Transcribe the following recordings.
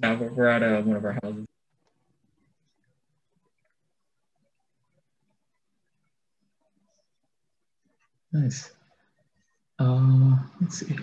No, we're, we're at uh, one of our houses. Nice. Uh, let's see.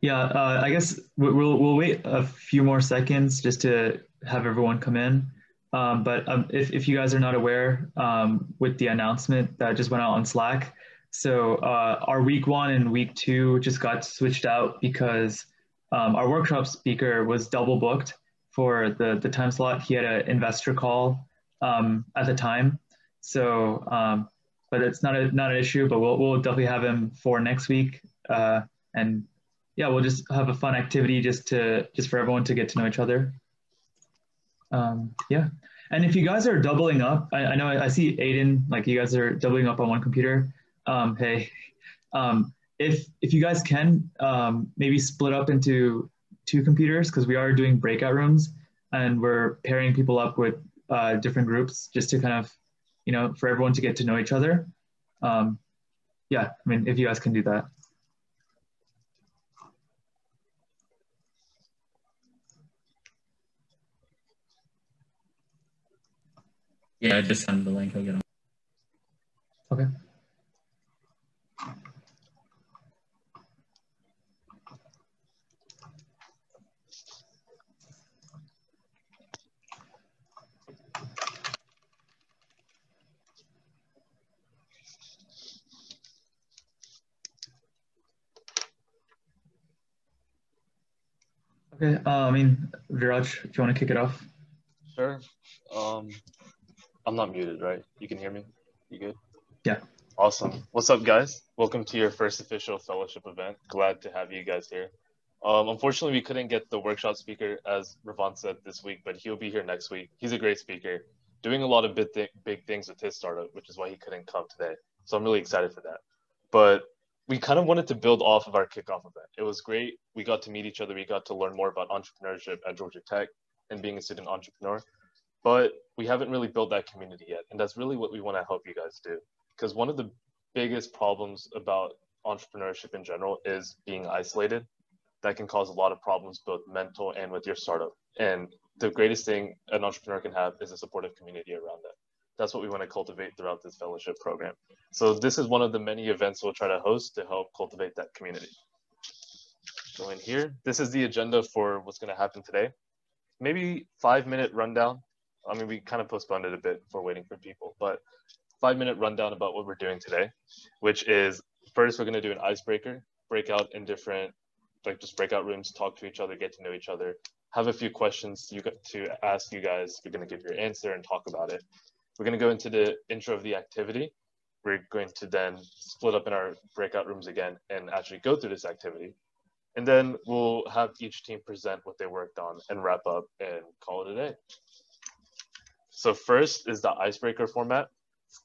Yeah, uh, I guess we'll, we'll wait a few more seconds just to have everyone come in. Um, but um, if, if you guys are not aware um, with the announcement that just went out on Slack, so uh, our week one and week two just got switched out because um, our workshop speaker was double booked for the, the time slot. He had an investor call um, at the time. So, um, but it's not a, not an issue, but we'll, we'll definitely have him for next week. Uh, and yeah, we'll just have a fun activity just to, just for everyone to get to know each other. Um, yeah. And if you guys are doubling up, I, I know I, I, see Aiden, like you guys are doubling up on one computer. Um, hey, um, if, if you guys can um, maybe split up into two computers, because we are doing breakout rooms and we're pairing people up with uh, different groups just to kind of, you know, for everyone to get to know each other. Um, yeah, I mean, if you guys can do that. Yeah, I just send the link. I'll get on. Okay. Okay, uh, I mean, Viraj, if you want to kick it off. Sure. Um, I'm not muted, right? You can hear me? You good? Yeah. Awesome. What's up, guys? Welcome to your first official fellowship event. Glad to have you guys here. Um, unfortunately, we couldn't get the workshop speaker, as Ravon said this week, but he'll be here next week. He's a great speaker, doing a lot of big, th- big things with his startup, which is why he couldn't come today. So I'm really excited for that. But we kind of wanted to build off of our kickoff event. It was great. We got to meet each other. We got to learn more about entrepreneurship at Georgia Tech and being a student entrepreneur but we haven't really built that community yet. And that's really what we want to help you guys do. Because one of the biggest problems about entrepreneurship in general is being isolated. That can cause a lot of problems, both mental and with your startup. And the greatest thing an entrepreneur can have is a supportive community around that. That's what we want to cultivate throughout this fellowship program. So this is one of the many events we'll try to host to help cultivate that community. Go in here. This is the agenda for what's going to happen today. Maybe five minute rundown I mean, we kind of postponed it a bit for waiting for people, but five minute rundown about what we're doing today, which is first we're going to do an icebreaker, break out in different, like just breakout rooms, talk to each other, get to know each other, have a few questions you got to ask you guys. You're going to give your answer and talk about it. We're going to go into the intro of the activity. We're going to then split up in our breakout rooms again and actually go through this activity. And then we'll have each team present what they worked on and wrap up and call it a day. So first is the icebreaker format.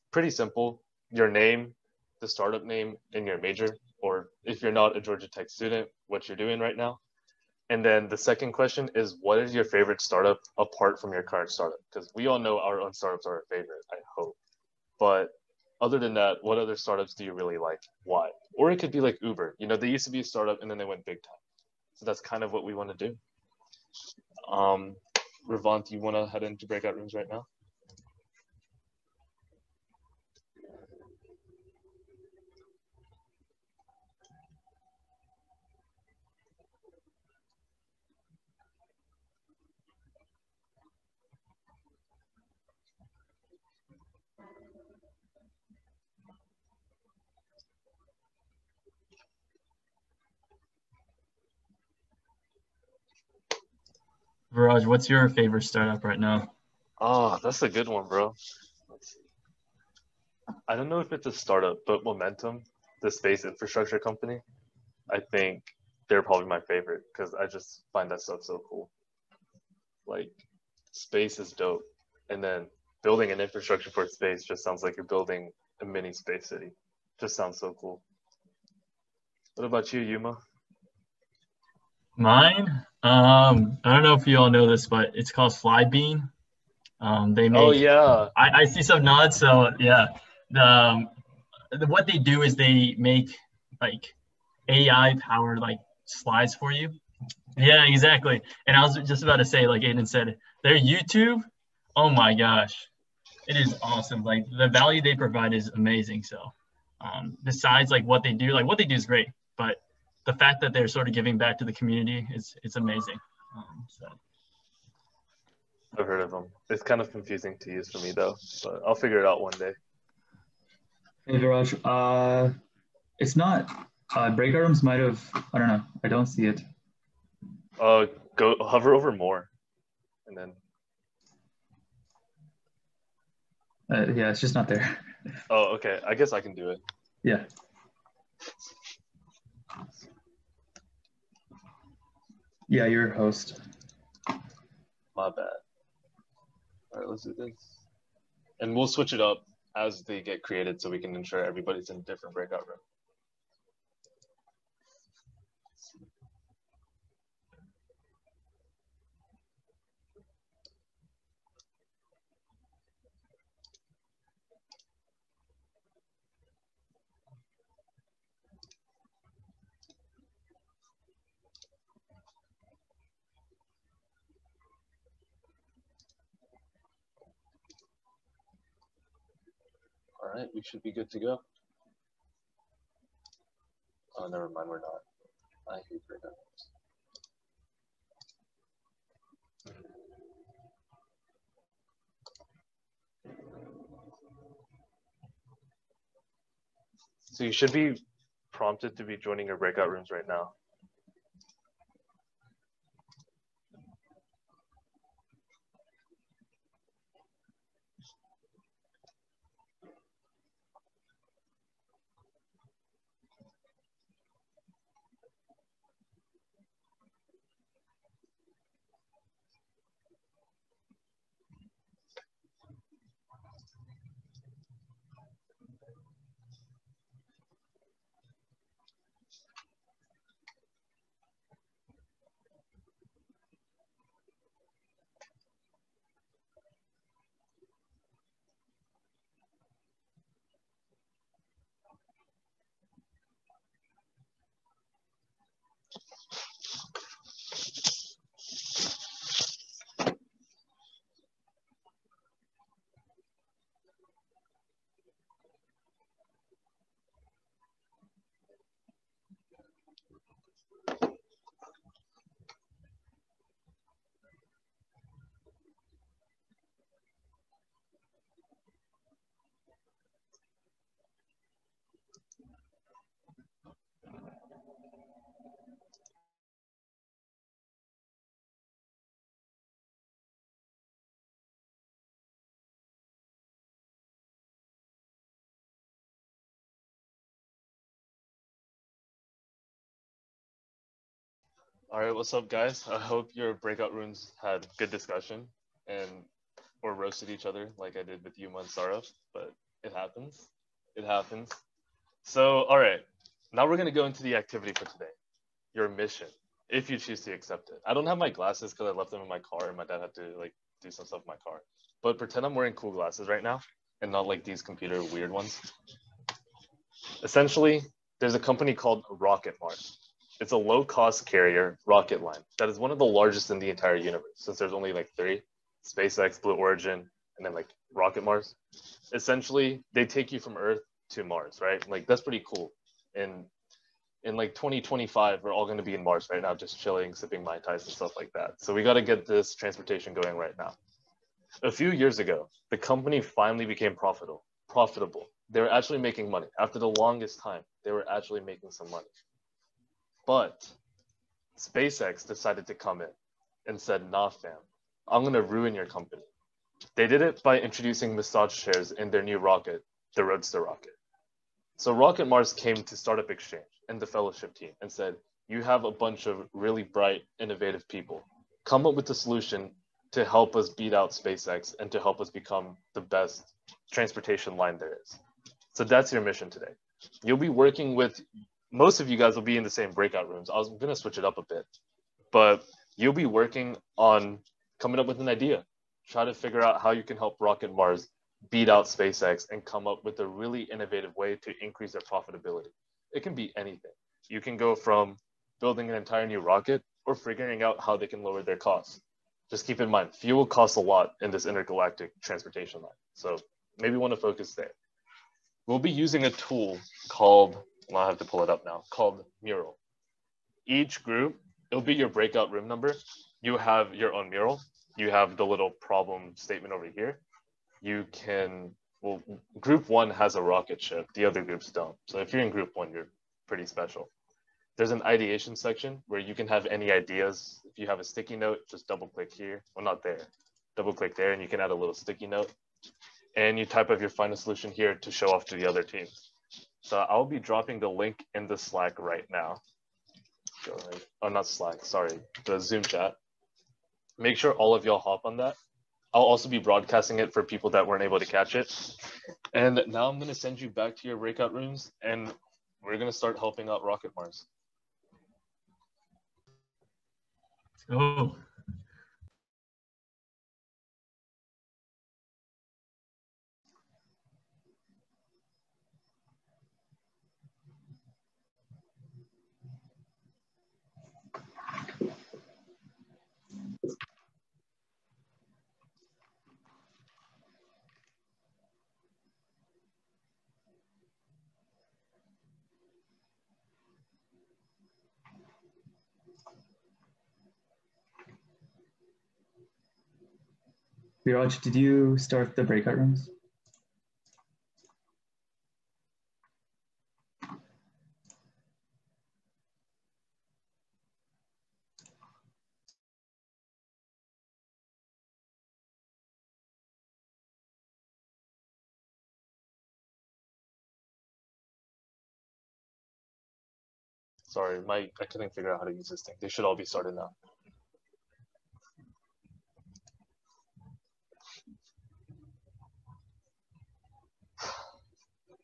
Pretty simple. Your name, the startup name, and your major, or if you're not a Georgia Tech student, what you're doing right now. And then the second question is what is your favorite startup apart from your current startup? Because we all know our own startups are our favorite, I hope. But other than that, what other startups do you really like? Why? Or it could be like Uber. You know, they used to be a startup and then they went big time. So that's kind of what we want to do. Um, Ravant, you want to head into breakout rooms right now? Viraj, what's your favorite startup right now? Oh, that's a good one, bro. I don't know if it's a startup, but Momentus, the space infrastructure company, I think they're probably my favorite because I just find that stuff so cool. Like, space is dope. And then building an infrastructure for space just sounds like you're building a mini space city. Just sounds so cool. What about you, Yuma? Mine? Um, I don't know if you all know this, but it's called Flybean. Um, they oh, make. Oh yeah. I, I see some nods. So yeah, the, um, the what they do is they make like AI powered like slides for you. Yeah, exactly. And I was just about to say, like Aiden said, their YouTube, oh my gosh, it is awesome. Like the value they provide is amazing. So um, besides like what they do, like what they do is great, but the fact that they're sort of giving back to the community is it's amazing. Um, so. I've heard of them. It's kind of confusing to use for me though, but I'll figure it out one day. Hey Viraj, uh, it's not. Uh, breakout rooms might have. I don't know. I don't see it. Uh, go hover over more, and then. Uh, yeah, it's just not there. Oh, okay. I guess I can do it. Yeah. Yeah, you're host. My bad. All right, let's do this. And we'll switch it up as they get created so we can ensure everybody's in a different breakout room. All right, we should be good to go. Oh, never mind, we're not. I hate breakouts. So you should be prompted to be joining your breakout rooms right now. All right, what's up, guys? I hope your breakout rooms had good discussion and or roasted each other like I did with you, and Sarah, but it happens. It happens. So, all right, now we're gonna go into the activity for today. Your mission, if you choose to accept it. I don't have my glasses because I left them in my car and my dad had to like do some stuff in my car. But pretend I'm wearing cool glasses right now and not like these computer weird ones. Essentially, there's a company called Rocket Mars. It's a low cost carrier rocket line that is one of the largest in the entire universe since there's only like three SpaceX, Blue Origin, and then like Rocket Mars. Essentially, they take you from Earth to Mars, right? Like that's pretty cool. And in like 2025, we're all going to be in Mars right now, just chilling, sipping Mai Tais and stuff like that. So we got to get this transportation going right now. A few years ago, the company finally became profitable. Profitable. They were actually making money. After the longest time, they were actually making some money. But SpaceX decided to come in and said, nah, fam, I'm going to ruin your company. They did it by introducing massage chairs in their new rocket, the Roadster rocket. So Rocket Mars came to Startup Exchange and the fellowship team and said, you have a bunch of really bright, innovative people. Come up with a solution to help us beat out SpaceX and to help us become the best transportation line there is. So that's your mission today. You'll be working with most of you guys will be in the same breakout rooms. I was going to switch it up a bit, but you'll be working on coming up with an idea. Try to figure out how you can help Rocket Mars beat out SpaceX and come up with a really innovative way to increase their profitability. It can be anything. You can go from building an entire new rocket, or figuring out how they can lower their costs. Just keep in mind, fuel costs a lot in this intergalactic transportation line. So maybe want to focus there. We'll be using a tool called, well, I have to pull it up now, called Mural. Each group, it'll be your breakout room number. You have your own mural. You have the little problem statement over here. You can, well, group one has a rocket ship. The other groups don't. So if you're in group one, you're pretty special. There's an ideation section where you can have any ideas. If you have a sticky note, just double click here. Well, not there. Double click there and you can add a little sticky note. And you type up your final solution here to show off to the other teams. So I'll be dropping the link in the Slack right now. Oh, not Slack, sorry, the Zoom chat. Make sure all of y'all hop on that. I'll also be broadcasting it for people that weren't able to catch it. And now I'm gonna send you back to your breakout rooms and we're gonna start helping out Rocket Mars. Oh, Viraj, did you start the breakout rooms? Sorry, my I couldn't figure out how to use this thing. They should all be started now.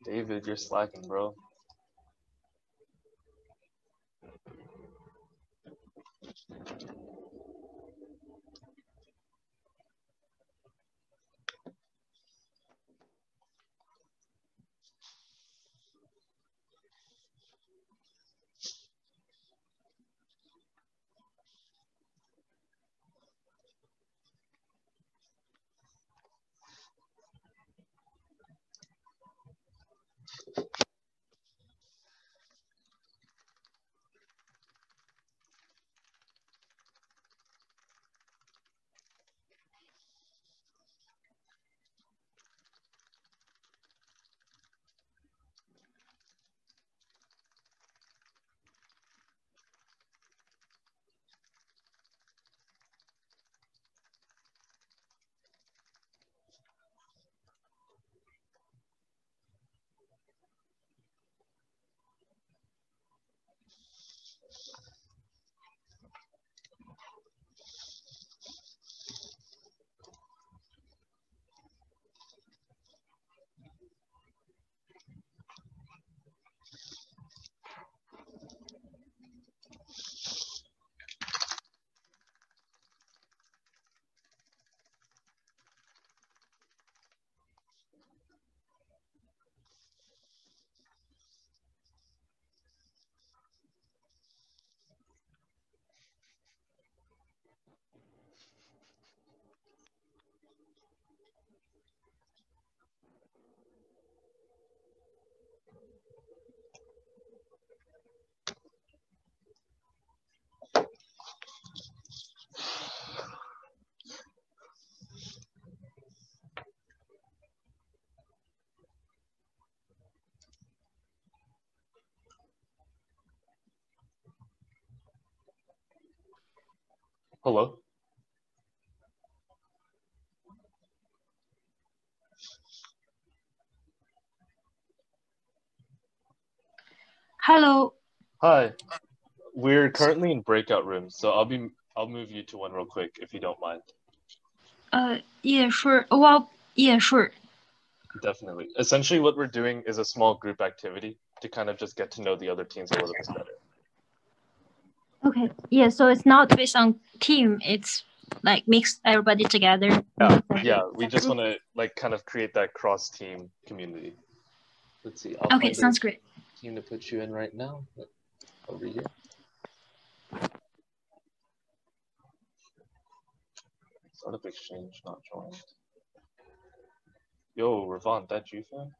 David, you're slacking, bro. Hello. Hello. Hi. We're currently in breakout rooms, so I'll be I'll move you to one real quick if you don't mind. Uh, yeah, sure. Well, yeah, sure. Definitely. Essentially, what we're doing is a small group activity to kind of just get to know the other teams a little bit better. Okay. Yeah, so it's not based on team. It's like mix everybody together. Yeah, yeah. We just want to like kind of create that cross team community. Let's see. I'll Okay, sounds a great. Team to put you in right now. Over here. Startup Exchange not joined. Yo, Ravon, that you fam?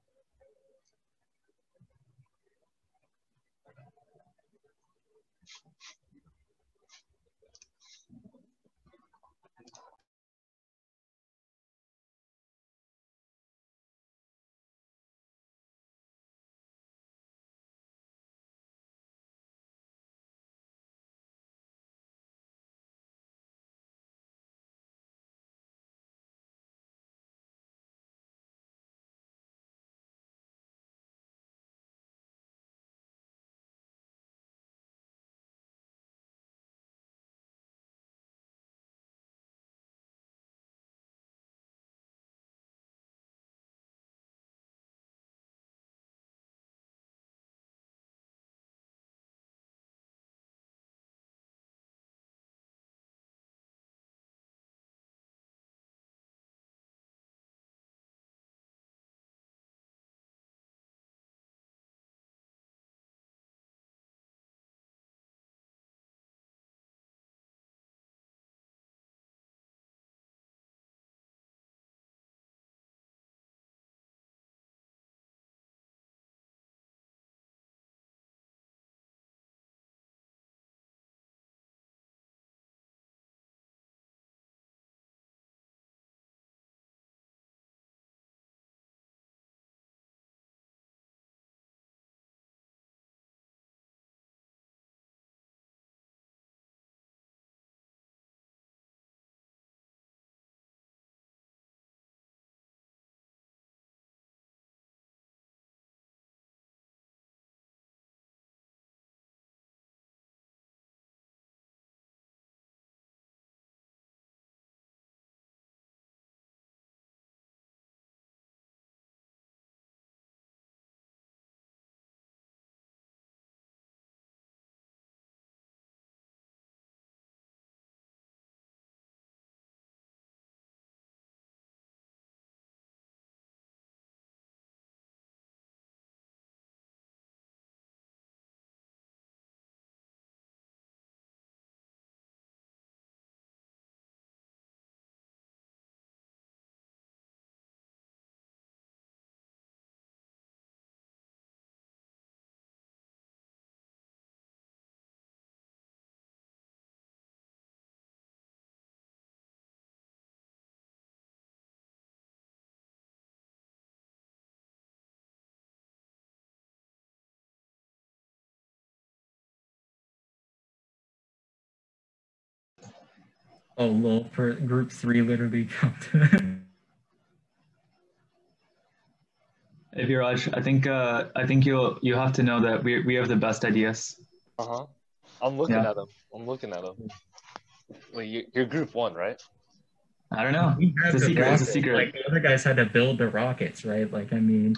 Oh, lol, for group three literally jumped. If you're Raj, I think uh, I think you'll you have to know that we we have the best ideas. Uh huh. I'm looking Yeah. at them. I'm looking at them. Like you, you're group one, right? I don't know. It's a the secret. It's a secret. Like the other guys had to build the rockets, right? Like I mean,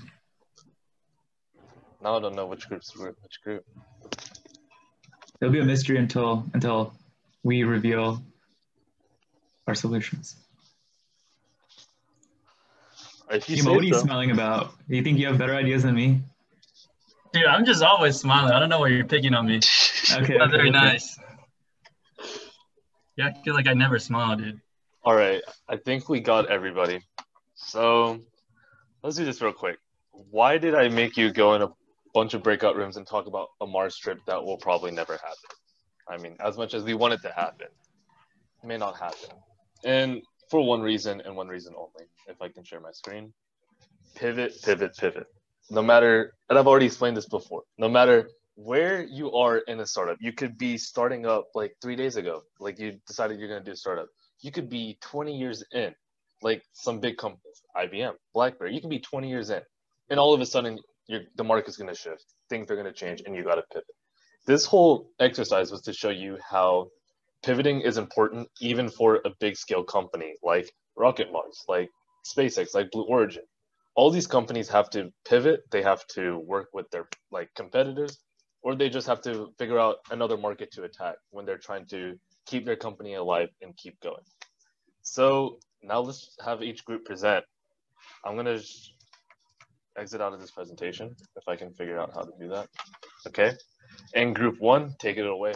Now I don't know which group's group, which group. It'll be a mystery until until we reveal our solutions. If you Kimo, what are say you so. smiling about? Do you think you have better ideas than me? Dude, I'm just always smiling. I don't know why you're picking on me. Okay. Not okay, very okay. nice. Yeah, I feel like I never smile, dude. All right, I think we got everybody. So let's do this real quick. Why did I make you go in a bunch of breakout rooms and talk about a Mars trip that will probably never happen? I mean, as much as we want it to happen, it may not happen. And for one reason and one reason only, if I can share my screen. Pivot, pivot, pivot. No matter, and I've already explained this before, no matter where you are in a startup, you could be starting up like three days ago, like you decided you're going to do a startup. You could be 20 years in, like some big companies, IBM, BlackBerry. You can be 20 years in, and all of a sudden, the market's going to shift, things are going to change, and you got to pivot. This whole exercise was to show you how pivoting is important, even for a big scale company like Rocket Mars, like SpaceX, like Blue Origin. All these companies have to pivot. They have to work with their like competitors, or they just have to figure out another market to attack when they're trying to keep their company alive and keep going. So now let's have each group present. I'm gonna exit out of this presentation if I can figure out how to do that. Okay. And group one, take it away.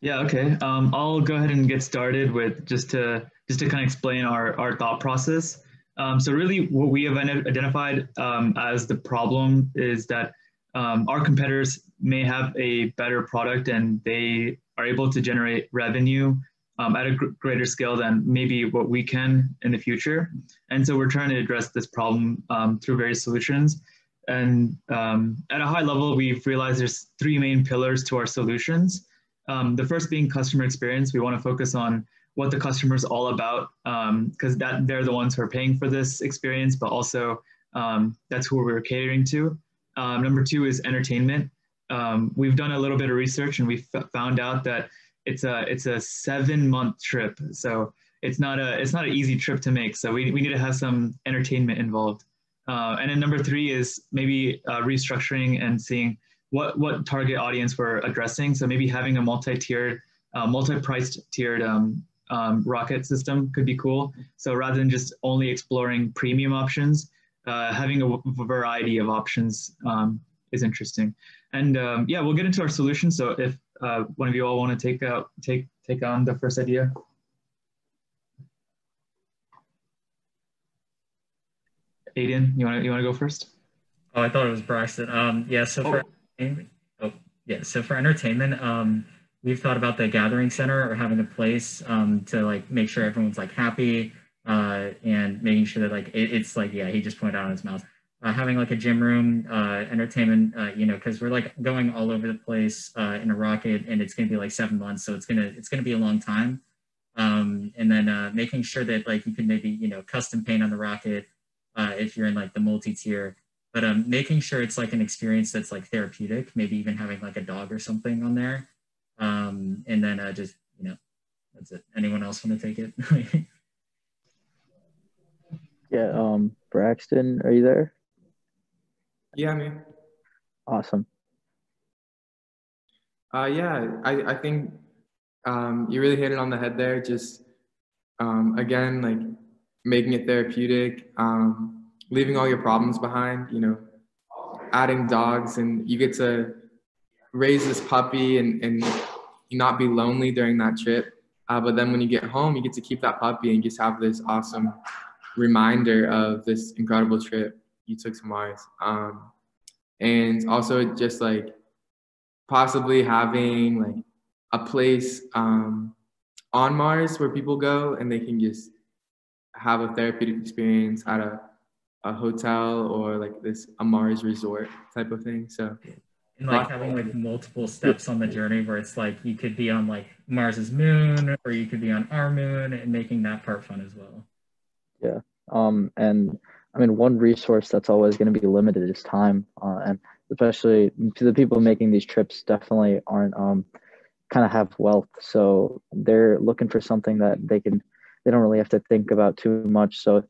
Yeah, okay. Um, I'll go ahead and get started with just to just to kind of explain our, our thought process. Um, so really what we have identified um, as the problem is that um, our competitors may have a better product and they are able to generate revenue um, at a gr greater scale than maybe what we can in the future. And so we're trying to address this problem um, through various solutions. And at a high level, we've realized there's three main pillars to our solutions. Um, the first being customer experience. We want to focus on what the customer is all about because um, that they're the ones who are paying for this experience, but also um, that's who we're catering to. Um, number two is entertainment. Um, we've done a little bit of research and we found out that it's a it's a seven month trip, so it's not a it's not an easy trip to make. So we, we need to have some entertainment involved. Uh, and then number three is maybe uh, restructuring and seeing what what target audience we're addressing. So maybe having a multi-tiered, uh, multi-priced tiered um, um, rocket system could be cool. So rather than just only exploring premium options, uh, having a variety of options um, is interesting. And um, yeah, we'll get into our solution. So if uh, one of you all want to take out take take on the first idea. Aiden, you want to you want to go first? Oh, I thought it was Braxton. Um, yeah. So oh. for oh yeah, so for entertainment, um, we've thought about the gathering center or having a place um, to like make sure everyone's like happy uh, and making sure that like it, it's like yeah he just pointed out in his mouth uh, having like a gym room uh, entertainment uh, you know because we're like going all over the place uh, in a rocket and it's going to be like seven months so it's gonna it's gonna be a long time. Um, and then uh, making sure that like you can maybe you know custom paint on the rocket if you're in like the multi-tier but um, making sure it's like an experience that's like therapeutic maybe even having like a dog or something on there um, and then uh, just, you know, that's it. Anyone else want to take it? yeah, um, Braxton, are you there? Yeah, i man. Awesome. Uh, yeah, I, I think um, you really hit it on the head there. Just um, again, like making it therapeutic, um, leaving all your problems behind. You know, adding dogs, and you get to raise this puppy and, and not be lonely during that trip. Uh, but then when you get home, you get to keep that puppy and just have this awesome reminder of this incredible trip you took to Mars. Um, and also just like possibly having like a place um, on Mars where people go and they can just have a therapeutic experience at a, a hotel or like this a Mars resort type of thing. So and like having like multiple steps on the journey where it's like you could be on like Mars's moon or you could be on our moon and making that part fun as well. Yeah. Um and I mean one resource that's always going to be limited is time uh, and especially to the people making these trips definitely aren't um kind of have wealth so they're looking for something that they can they don't really have to think about too much so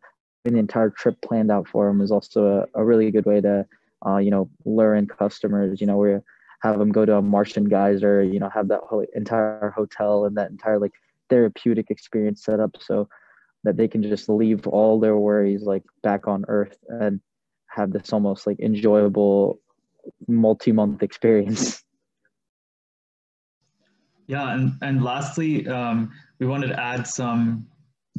the entire trip planned out for them is also a, a really good way to uh, you know, luring customers, you know, where have them go to a Martian geyser, you know, have that whole entire hotel and that entire like therapeutic experience set up so that they can just leave all their worries like back on earth and have this almost like enjoyable multi-month experience. Yeah, and, and lastly, um, we wanted to add some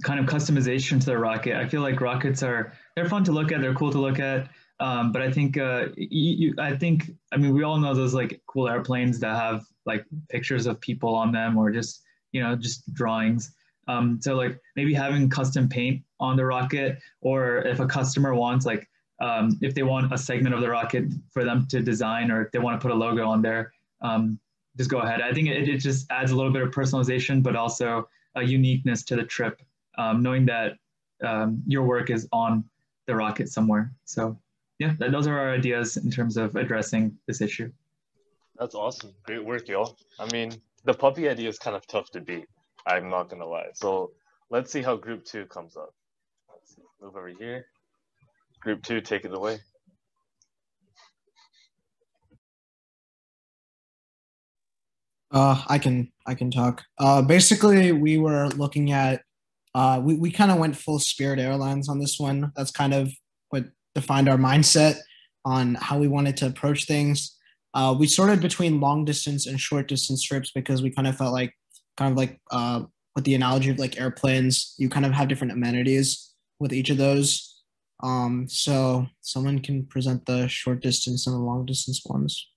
kind of customization to the rocket. I feel like rockets are they're fun to look at, they're cool to look at, um, but I think uh, you, I think I mean we all know those like cool airplanes that have like pictures of people on them or just you know just drawings. Um, so like maybe having custom paint on the rocket, or if a customer wants like um, if they want a segment of the rocket for them to design, or if they want to put a logo on there, um, just go ahead. I think it, it just adds a little bit of personalization, but also a uniqueness to the trip, um, knowing that um, your work is on the rocket somewhere. So yeah, those are our ideas in terms of addressing this issue. That's awesome. Great work, y'all. I mean, the puppy idea is kind of tough to beat. I'm not gonna lie. So let's see how group two comes up. Let's see. Move over here. Group two, take it away. Uh, I can I can talk. Uh, basically, we were looking at uh, we we kind of went full Spirit Airlines on this one. That's kind of what defined our mindset on how we wanted to approach things. Uh, we sorted between long distance and short distance trips because we kind of felt like, kind of like uh, with the analogy of like airplanes, you kind of have different amenities with each of those. Um, so someone can present the short distance and the long distance ones.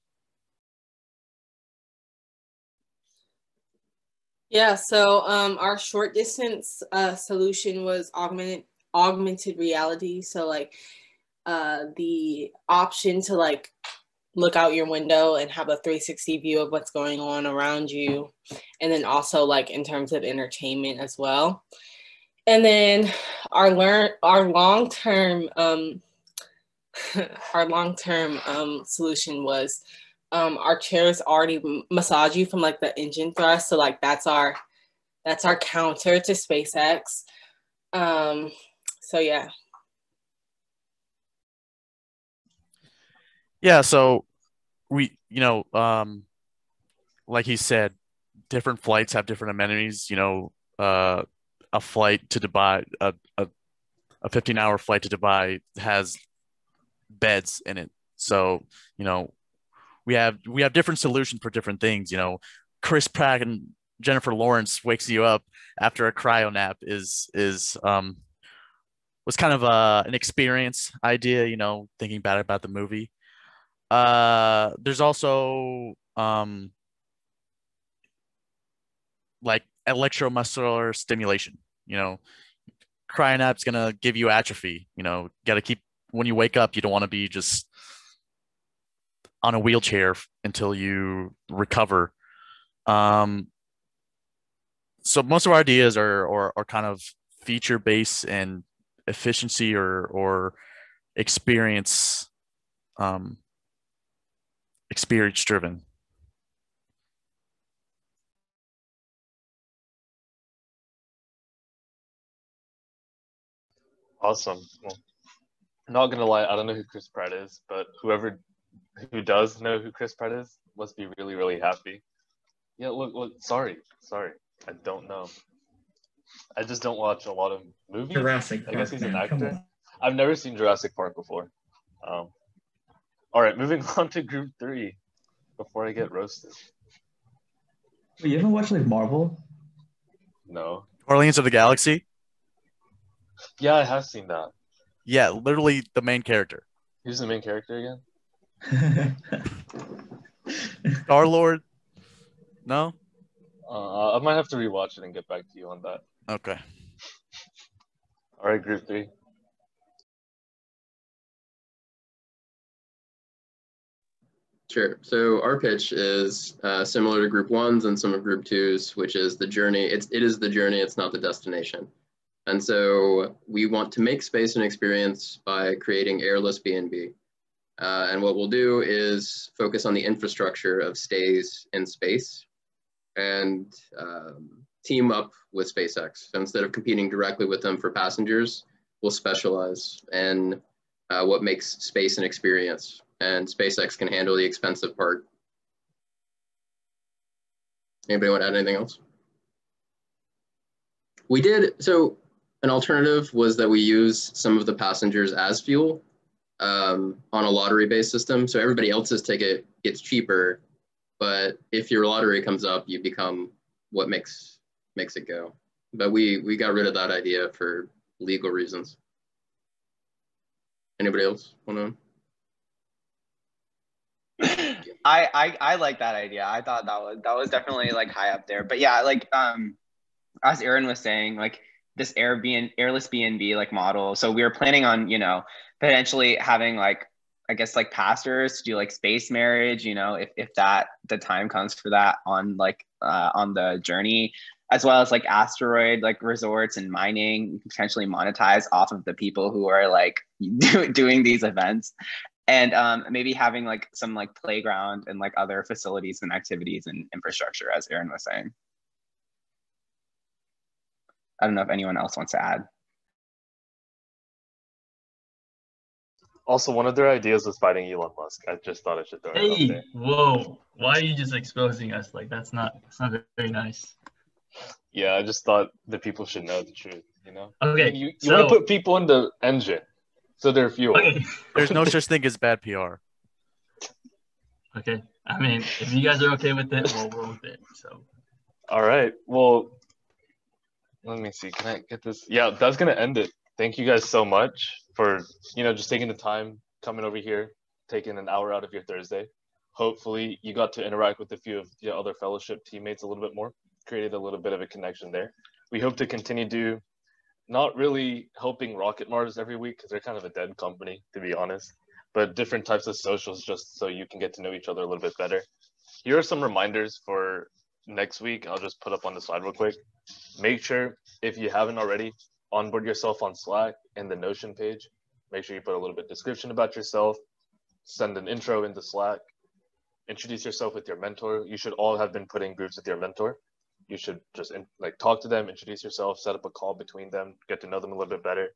Yeah, so um, our short distance uh, solution was augmented augmented reality. So like uh, the option to like look out your window and have a 360 view of what's going on around you, and then also like in terms of entertainment as well. And then our learn our long term um, our long term um, solution was um, our chairs already massage you from like the engine thrust. So like that's our that's our counter to SpaceX. Um, so yeah. Yeah, so we you know, um like he said, different flights have different amenities, you know, uh a flight to Dubai a a, a 15 hour flight to Dubai has beds in it. So, you know, we have we have different solutions for different things. You know, Chris Pratt and Jennifer Lawrence wakes you up after a cryo nap is is um was kind of a, an experience idea. You know, thinking bad about the movie. Uh, there's also um like electromuscular stimulation. You know, cryo nap's gonna give you atrophy. You know, got to keep when you wake up. You don't want to be just on a wheelchair until you recover. Um, so most of our ideas are, are, are kind of feature based and efficiency or, or experience, um, experience driven. Awesome. Well, not gonna lie, I don't know who Chris Pratt is, but whoever who does know who Chris Pratt is must be really, really happy. Yeah, look, look, sorry, sorry, I don't know. I just don't watch a lot of movies. Jurassic I guess he's an man, actor. I've never seen Jurassic Park before. Um, all right, moving on to Group Three before I get roasted. Wait, you haven't watched like Marvel? No. Guardians of the Galaxy. Yeah, I have seen that. Yeah, literally the main character. Who's the main character again? Star Lord. No. Uh, I might have to rewatch it and get back to you on that. Okay. All right, Group Three. Sure. So our pitch is uh, similar to Group Ones and some of Group Twos, which is the journey. It's it is the journey. It's not the destination. And so we want to make space and experience by creating airless BNB. Uh, and what we'll do is focus on the infrastructure of stays in space and um, team up with SpaceX. So instead of competing directly with them for passengers, we'll specialize in uh, what makes space an experience. And SpaceX can handle the expensive part. Anybody want to add anything else? We did, so an alternative was that we use some of the passengers as fuel um, on a lottery-based system. So everybody else's ticket gets cheaper, but if your lottery comes up, you become what makes makes it go. But we we got rid of that idea for legal reasons. Anybody else want to? I, I I like that idea. I thought that was that was definitely like high up there. But yeah, like um as Aaron was saying, like this Airbnb airless BNB like model. So we were planning on, you know, potentially having like I guess like pastors to do like space marriage, you know, if if that the time comes for that on like uh, on the journey, as well as like asteroid like resorts and mining potentially monetize off of the people who are like do, doing these events. And um, maybe having like some like playground and like other facilities and activities and infrastructure as aaron was saying. I don't know if anyone else wants to add Also, one of their ideas was fighting Elon Musk. I just thought I should throw it out Hey, there. whoa! Why are you just exposing us? Like that's not that's not very nice. Yeah, I just thought the people should know the truth. You know. Okay, You, you so want to put people in the engine, so they're fuel. okay, There's no such thing as bad PR. Okay. I mean, if you guys are okay with it, we'll roll with it. So. All right. Well, let me see. Can I get this? Yeah, that's gonna end it. Thank you guys so much for you know just taking the time coming over here, taking an hour out of your Thursday. Hopefully, you got to interact with a few of your other fellowship teammates a little bit more, created a little bit of a connection there. We hope to continue to not really helping Rocket Mars every week because they're kind of a dead company, to be honest, but different types of socials just so you can get to know each other a little bit better. Here are some reminders for next week. I'll just put up on the slide real quick. Make sure, if you haven't already, onboard yourself on Slack and the Notion page. Make sure you put a little bit description about yourself, send an intro into Slack, introduce yourself with your mentor. You should all have been putting groups with your mentor. You should just like talk to them, introduce yourself, set up a call between them, get to know them a little bit better.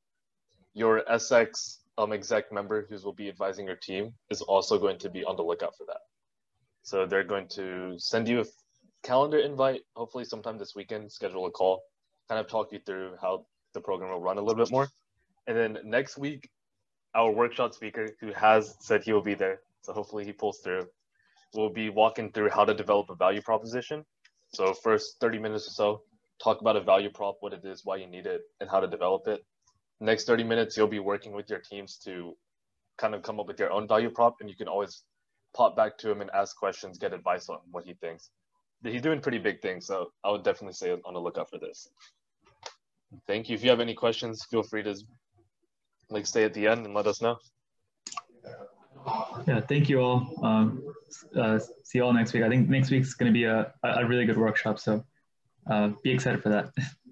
Your SX um, exec member who will be advising your team is also going to be on the lookout for that. So they're going to send you a calendar invite, hopefully sometime this weekend, schedule a call, kind of talk you through how the program will run a little bit more. And then next week, our workshop speaker, who has said he will be there, so hopefully he pulls through, will be walking through how to develop a value proposition. So first 30 minutes or so, talk about a value prop, what it is, why you need it, and how to develop it. Next 30 minutes, you'll be working with your teams to kind of come up with your own value prop, and you can always pop back to him and ask questions, get advice on what he thinks. He's doing pretty big things, so I would definitely say on the lookout for this. Thank you. If you have any questions, feel free to like stay at the end and let us know. Yeah, thank you all. Um, uh, see you all next week. I think next week's going to be a, a really good workshop, so uh, be excited for that.